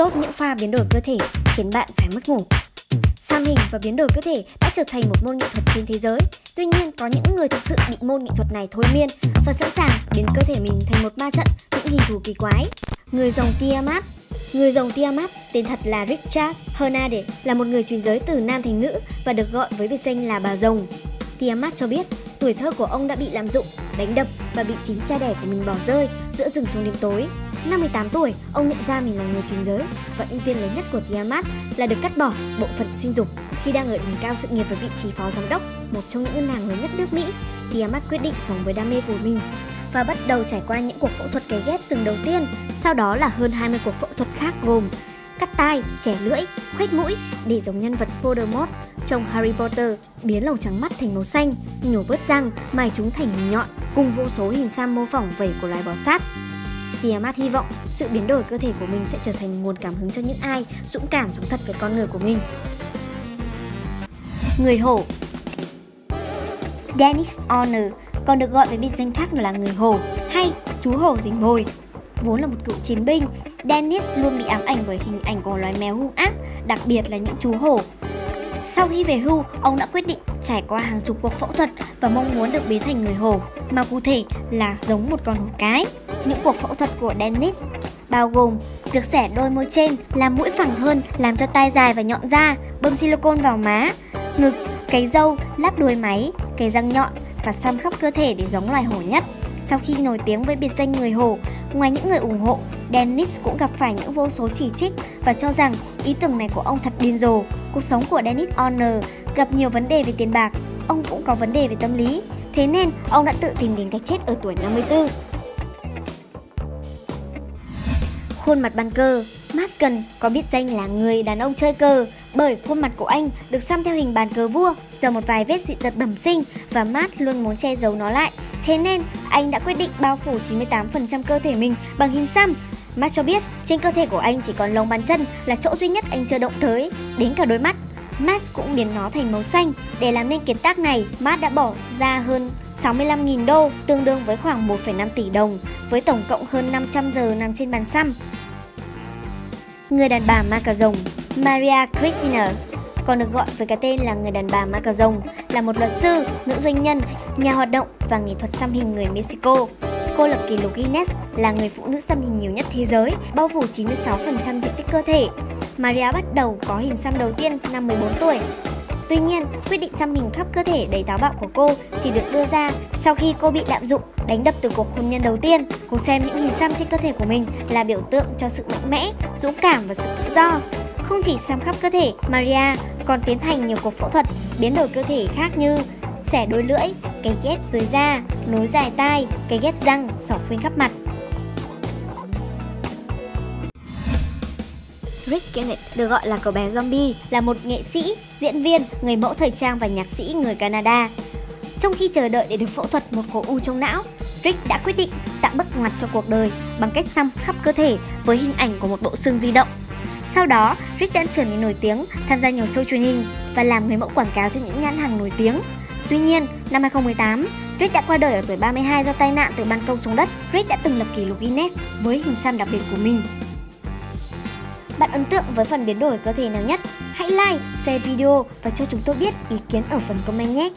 stop những pha biến đổi cơ thể khiến bạn phải mất ngủ. Xăm hình và biến đổi cơ thể đã trở thành một môn nghệ thuật trên thế giới. Tuy nhiên, có những người thực sự bị môn nghệ thuật này thôi miên và sẵn sàng biến cơ thể mình thành một ma trận những hình thù kỳ quái. Người dòng Tiamat Người dòng Tiamat, tên thật là Richard Hernandez, là một người truyền giới từ nam thành nữ và được gọi với biệt danh là bà rồng. Tiamat cho biết tuổi thơ của ông đã bị lạm dụng, đánh đập và bị chính cha đẻ của mình bỏ rơi giữa rừng trong đêm tối. Năm 18 tuổi, ông nhận ra mình là người truyền giới và ưu tiên lớn nhất của Tiamat là được cắt bỏ bộ phận sinh dục. Khi đang ở đỉnh cao sự nghiệp với vị trí phó giám đốc, một trong những ngân hàng lớn nhất nước Mỹ, Tiamat quyết định sống với đam mê của mình và bắt đầu trải qua những cuộc phẫu thuật cấy ghép sừng đầu tiên, sau đó là hơn 20 cuộc phẫu thuật khác gồm cắt tai, chẻ lưỡi, khuếch mũi để giống nhân vật Voldemort trong Harry Potter, biến lồng trắng mắt thành màu xanh, nhổ bớt răng, mài chúng thành nhọn, cùng vô số hình xăm mô phỏng vẩy của loài bò sát. Tiamat hy vọng sự biến đổi cơ thể của mình sẽ trở thành nguồn cảm hứng cho những ai dũng cảm sống thật với con người của mình. Người hổ Dennis Honor còn được gọi với biệt danh khác là người hổ hay chú hổ dính mồi. Vốn là một cựu chiến binh, Dennis luôn bị ám ảnh bởi hình ảnh của loài mèo hung ác, đặc biệt là những chú hổ. Sau khi về hưu, ông đã quyết định trải qua hàng chục cuộc phẫu thuật và mong muốn được biến thành người hổ, mà cụ thể là giống một con hổ cái. Những cuộc phẫu thuật của Dennis bao gồm việc xẻ đôi môi trên, làm mũi phẳng hơn, làm cho tai dài và nhọn ra, bơm silicon vào má, ngực, cấy râu, lắp đuôi máy, cấy răng nhọn và xăm khắp cơ thể để giống loài hổ nhất. Sau khi nổi tiếng với biệt danh người hổ, ngoài những người ủng hộ, Dennis cũng gặp phải những vô số chỉ trích và cho rằng ý tưởng này của ông thật điên rồ. Cuộc sống của Dennis Honor gặp nhiều vấn đề về tiền bạc, ông cũng có vấn đề về tâm lý. Thế nên, ông đã tự tìm đến cái chết ở tuổi 54. Khuôn mặt bàn cờ Masken có biệt danh là người đàn ông chơi cờ bởi khuôn mặt của anh được xăm theo hình bàn cờ vua do một vài vết dị tật bẩm sinh và Matt luôn muốn che giấu nó lại. Thế nên, anh đã quyết định bao phủ 98% cơ thể mình bằng hình xăm. Matt cho biết trên cơ thể của anh chỉ còn lông bàn chân là chỗ duy nhất anh chưa động tới, đến cả đôi mắt. Matt cũng biến nó thành màu xanh. Để làm nên kiến tác này, Matt đã bỏ ra hơn 65.000 đô, tương đương với khoảng 1,5 tỷ đồng, với tổng cộng hơn 500 giờ nằm trên bàn xăm. Người đàn bà ma cà rồng Maria Cristina còn được gọi với cái tên là người đàn bà ma cà rồng, là một luật sư, nữ doanh nhân, nhà hoạt động và nghệ thuật xăm hình người Mexico. Cô lập kỷ lục Guinness là người phụ nữ xăm hình nhiều nhất thế giới, bao phủ 96% diện tích cơ thể. Maria bắt đầu có hình xăm đầu tiên năm 14 tuổi. Tuy nhiên, quyết định xăm hình khắp cơ thể đầy táo bạo của cô chỉ được đưa ra sau khi cô bị lạm dụng, đánh đập từ cuộc hôn nhân đầu tiên. Cô xem những hình xăm trên cơ thể của mình là biểu tượng cho sự mạnh mẽ, dũng cảm và sự tự do. Không chỉ xăm khắp cơ thể, Maria còn tiến hành nhiều cuộc phẫu thuật biến đổi cơ thể khác như xẻ đôi lưỡi, cái ghép dưới da, nối dài tai, cái ghép răng, xỏ khuyên khắp mặt. Chris Kenneth được gọi là cậu bé zombie, là một nghệ sĩ, diễn viên, người mẫu thời trang và nhạc sĩ người Canada. Trong khi chờ đợi để được phẫu thuật một khối u trong não, Rick đã quyết định tạo bước ngoặt cho cuộc đời bằng cách xăm khắp cơ thể với hình ảnh của một bộ xương di động. Sau đó, Rick đã trở nên nổi tiếng, tham gia nhiều show truyền hình và làm người mẫu quảng cáo cho những nhãn hàng nổi tiếng. Tuy nhiên, năm 2018, Rick đã qua đời ở tuổi 32 do tai nạn từ ban công xuống đất. Rick đã từng lập kỷ lục Guinness với hình xăm đặc biệt của mình. Bạn ấn tượng với phần biến đổi cơ thể nào nhất? Hãy like, share video và cho chúng tôi biết ý kiến ở phần comment nhé!